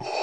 Oh.